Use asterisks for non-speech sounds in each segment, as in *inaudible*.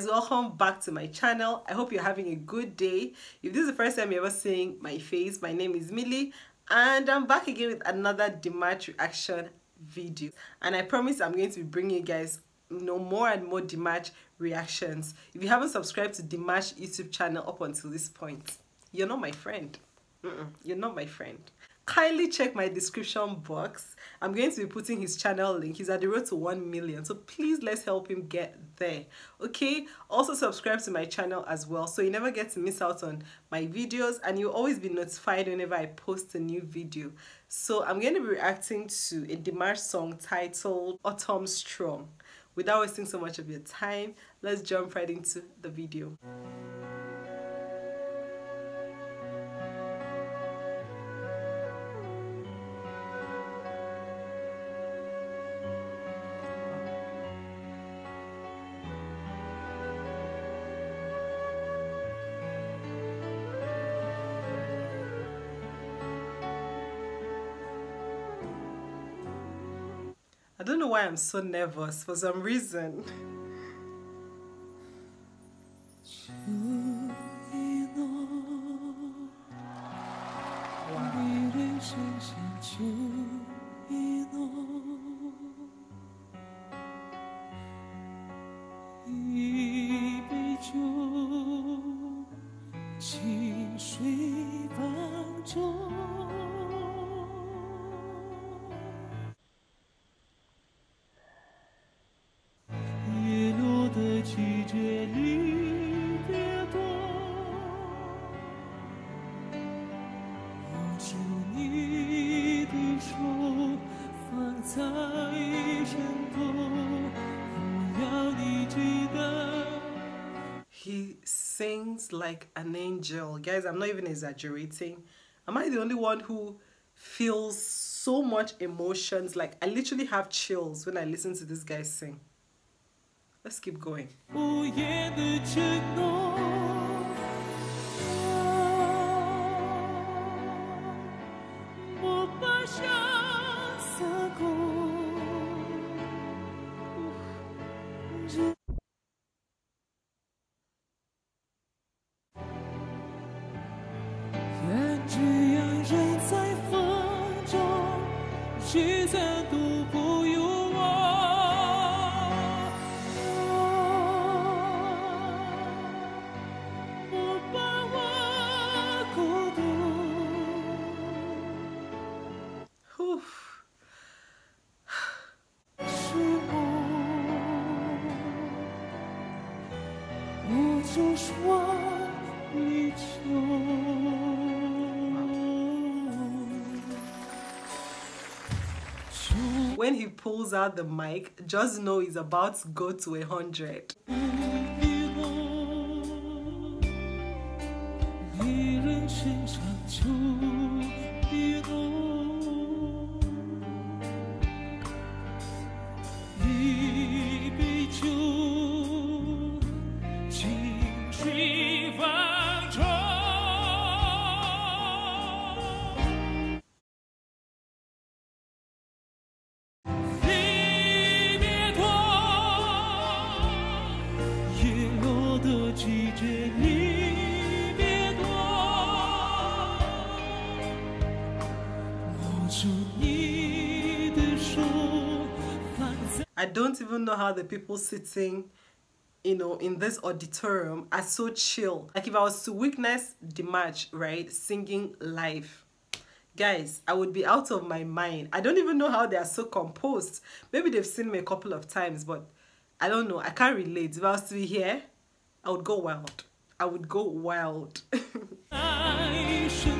guys welcome back to my channel. I hope you're having a good day. If this is the first time you're ever seeing my face my name is Milly and i'm back again with another Dimash reaction video. And i promise i'm going to be bringing you guys you know more and more Dimash reactions. If you haven't subscribed to Dimash youtube channel up until this point you're not my friend. Mm -mm, you're not my friend kindly check my description box. I'm going to be putting his channel link. He's at the road to 1 million. So please let's help him get there. Okay? Also subscribe to my channel as well so you never get to miss out on my videos and you'll always be notified whenever i post a new video. So i'm going to be reacting to a Dimash song titled autumn strong. Without wasting so much of your time let's jump right into the video I don't know why I'm so nervous for some reason. Sings like an angel. Guys, I'm not even exaggerating. Am I the only one who feels so much emotions? Like, I literally have chills when I listen to this guy sing. Let's keep going. Oh, When he pulls out the mic, just know he's about to go to a hundred. I don't even know how the people sitting you know in this auditorium are so chill. Like if i was to witness Dimash right singing live guys i would be out of my mind. I don't even know how they are so composed. Maybe they've seen me a couple of times but i don't know. I can't relate. If i was to be here i would go wild. I would go wild *laughs*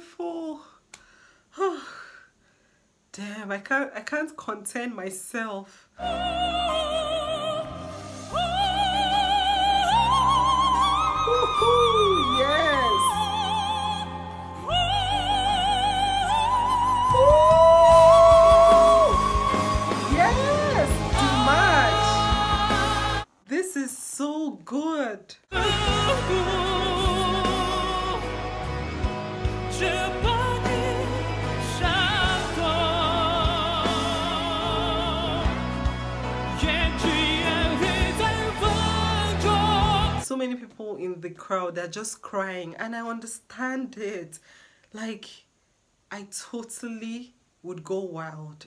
beautiful. *sighs* Damn, I can't, I can't contain myself. good. Many people in the crowd they're just crying and i understand it. Like i totally would go wild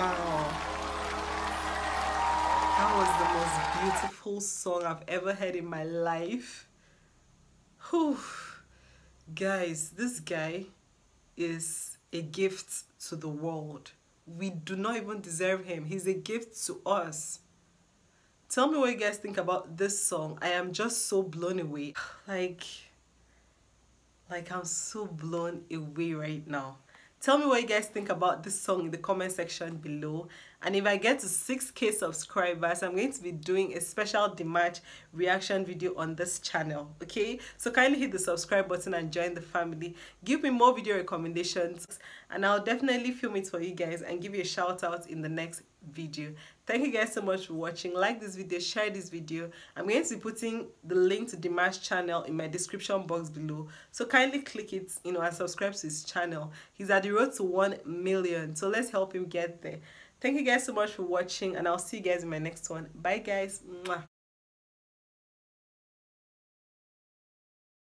Wow. That was the most beautiful song I've ever heard in my life. Whew. Guys, this guy is a gift to the world. We do not even deserve him. He's a gift to us. Tell me what you guys think about this song. I am just so blown away. *sighs* Like, like I'm so blown away right now. Tell me what you guys think about this song in the comment section below. And if I get to 6k subscribers, I'm going to be doing a special Dimash reaction video on this channel. Okay? So kindly hit the subscribe button and join the family. Give me more video recommendations and I'll definitely film it for you guys and give you a shout out in the next video thank you guys so much for watching. Like this video share this video. I'm going to be putting the link to Dimash channel in my description box below. So kindly click it you know and subscribe to his channel. He's at the road to 1 million. So let's help him get there. Thank you guys so much for watching and i'll see you guys in my next one. Bye guys.